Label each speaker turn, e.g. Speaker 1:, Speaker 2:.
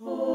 Speaker 1: Oh.